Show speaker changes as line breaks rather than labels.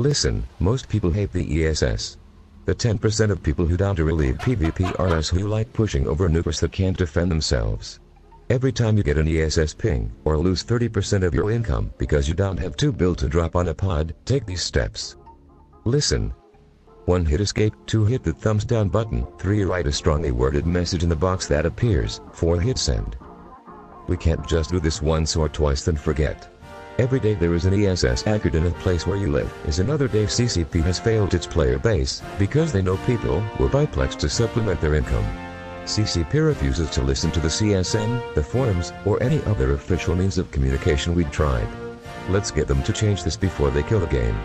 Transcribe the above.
Listen, most people hate the ESS. The 10% of people who doubt to relieve PvP are us who like pushing over nukers that can't defend themselves. Every time you get an ESS ping, or lose 30% of your income because you don't have 2 bill to drop on a pod, take these steps. Listen. 1. Hit escape. 2. Hit the thumbs down button. 3. Write a strongly worded message in the box that appears. 4. Hit send. We can't just do this once or twice then forget. Every day there is an ESS anchored in a place where you live is another day CCP has failed its player base because they know people will buy PLEX to supplement their income. CCP refuses to listen to the CSN, the forums, or any other official means of communication we've tried. Let's get them to change this before they kill the game.